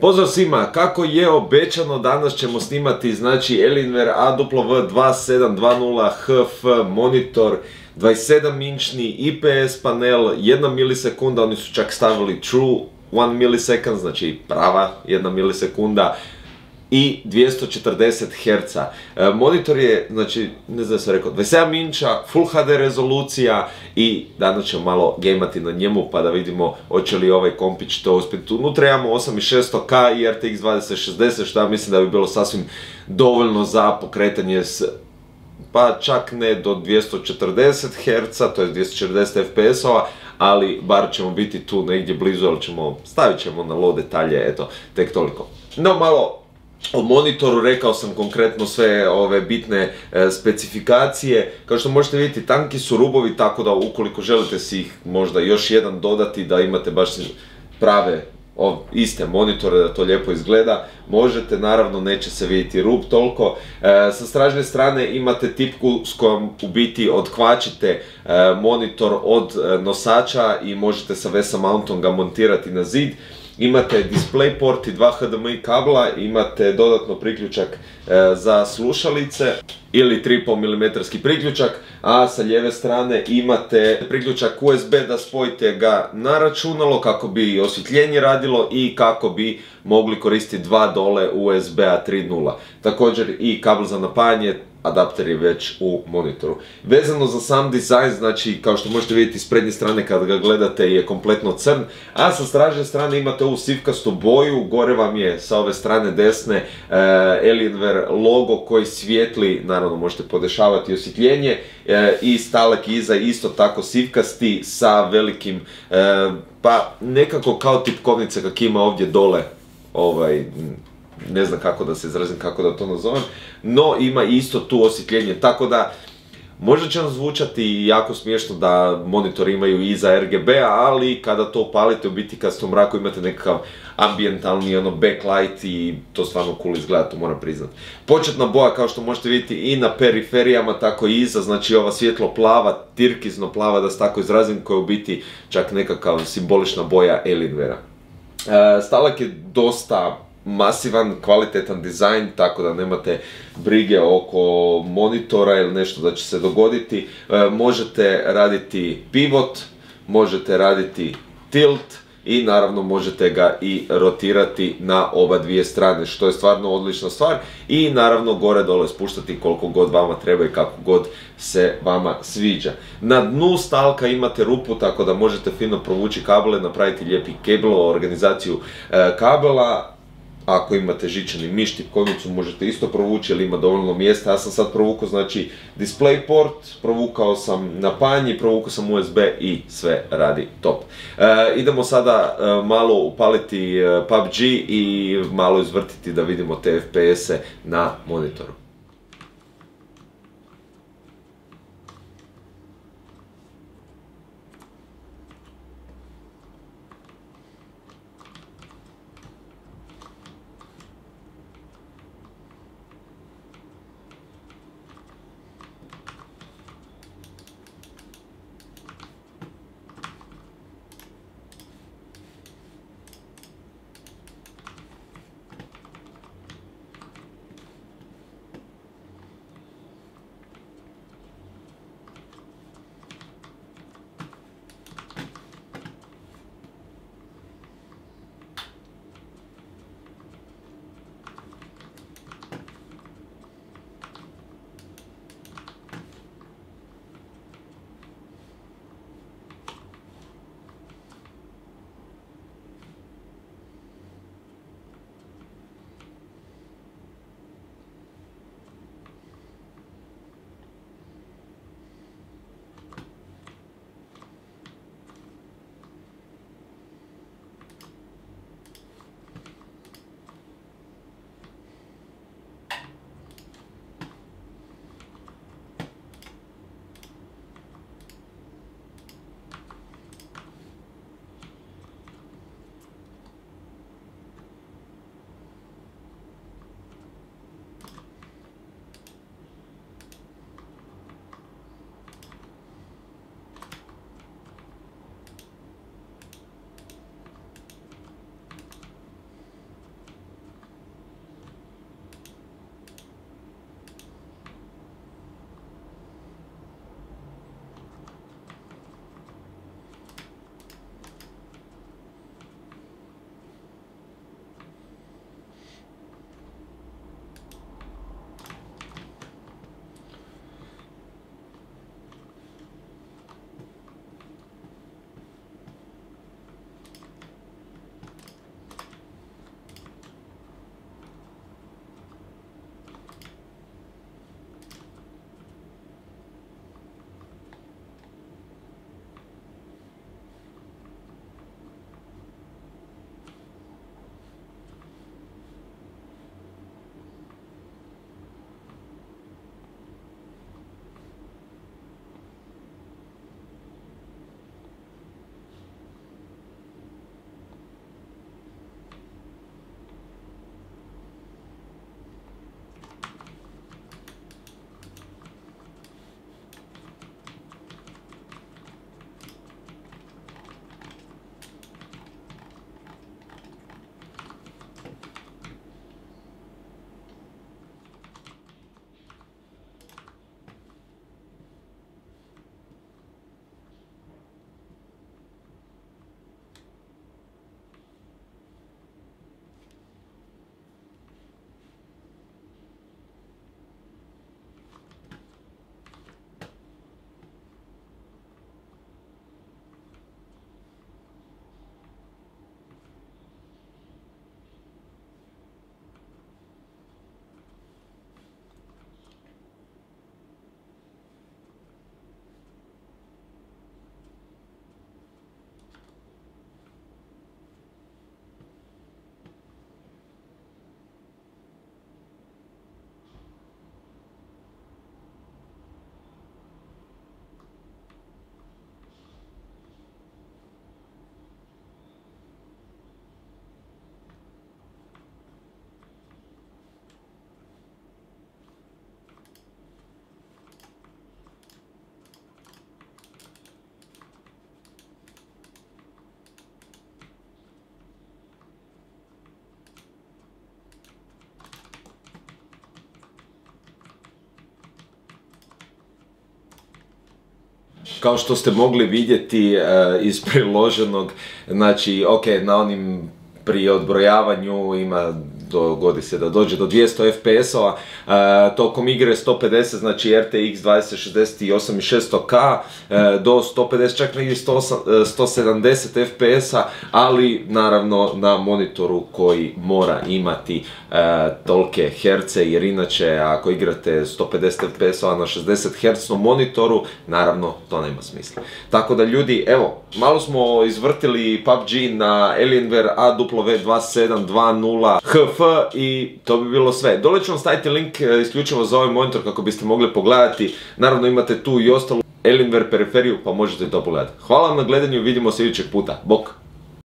Pozdrav svima, kako je obećano, danas ćemo snimati znači Alienware AW2720 HF monitor, 27 inčni IPS panel, 1 milisekunda, oni su čak stavili true 1 millisecond, znači prava 1 milisekunda, i 240 Hz. E, monitor je, znači, ne znam sam rekao, 27 inča, Full HD rezolucija i danas ćemo malo gamati na njemu pa da vidimo hoće li ovaj kompić to uspjeti. Unutra imamo 8600K i RTX 2060 što mislim da bi bilo sasvim dovoljno za pokretanje s pa čak ne do 240 Hz, to je 240 FPS-ova, ali bar ćemo biti tu negdje blizu, ali ćemo, stavit ćemo na low detalje, eto, tek toliko. No, malo o monitoru rekao sam konkretno sve ove bitne e, specifikacije. Kao što možete vidjeti, tanki su rubovi, tako da ukoliko želite si ih možda još jedan dodati, da imate baš prave iste monitore da to lijepo izgleda, možete, naravno neće se vidjeti rub toliko. E, sa stražne strane imate tipku s kojom u biti odkvačite e, monitor od nosača i možete sa VESA mountom ga montirati na zid imate DisplayPort i dva HDMI kabla, imate dodatno priključak e, za slušalice ili 3,5 mm priključak, a sa lijeve strane imate priključak USB da spojite ga na računalo kako bi osvjetljenje radilo i kako bi mogli koristiti dva dole USB-a 3.0. Također i kabel za napajanje, adapter je već u monitoru. Vezano za sam dizajn, znači kao što možete vidjeti s prednje strane kad ga gledate je kompletno crn, a sa stražne strane imate ovu sivkastu boju, gore vam je sa ove strane desne e, Alienware logo koji svijetli, naravno možete podešavati osvjetljenje e, i stalak iza isto tako sivkasti sa velikim, e, pa nekako kao tipkovnice kak ima ovdje dole ovaj, ne znam kako da se izrazim, kako da to nazovem, no ima isto tu osvjetljenje, tako da Možda će vam zvučati jako smiješno da monitori imaju i za RGB, ali kada to upalite, u biti kad ste u mraku imate nekakav ambientalni ono backlight i to stvarno cool izgleda, to moram priznat. Početna boja kao što možete vidjeti i na periferijama, tako i iza, znači ova svjetlo plava, tirkizno plava da se tako izrazim, koja je u biti čak nekakav simbolična boja Alienware. E, stalak je dosta masivan, kvalitetan dizajn, tako da nemate brige oko monitora ili nešto da će se dogoditi. E, možete raditi pivot, možete raditi tilt i naravno možete ga i rotirati na oba dvije strane, što je stvarno odlična stvar i naravno gore dole spuštati koliko god vama treba i kako god se vama sviđa. Na dnu stalka imate rupu tako da možete fino provući kabele, napraviti lijepi keblo, organizaciju e, kabela, ako imate žičani miš tipkovnicu možete isto provući jer ima dovoljno mjesta. Ja sam sad provukao znači DisplayPort, provukao sam napajanje, provukao sam USB i sve radi top. E, idemo sada e, malo upaliti e, PUBG i malo izvrtiti da vidimo te FPS-e na monitoru. Kao što ste mogli vidjeti e, iz priloženog, znači, ok, na onim pri odbrojavanju ima dogodi se da dođe do 200 FPS-ova, e, tokom igre 150, znači RTX 2060 i 8600K, e, do 150, čak negdje 170 FPS-a, ali naravno na monitoru koji mora imati e, tolke herce, jer inače ako igrate 150 FPS-ova na 60 Hz monitoru, naravno to nema smisla. Tako da ljudi, evo, malo smo izvrtili PUBG na Alienware AW2720 HF i to bi bilo sve. Dole ću vam staviti link e, isključivo za ovaj monitor kako biste mogli pogledati. Naravno imate tu i ostalu Alienware periferiju pa možete to pogledati. Hvala vam na gledanju, vidimo se idućeg puta. Bok!